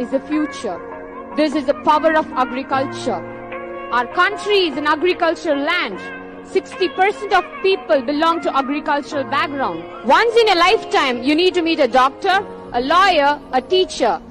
is the future. This is the power of agriculture. Our country is an agricultural land. 60% of people belong to agricultural background. Once in a lifetime, you need to meet a doctor, a lawyer, a teacher,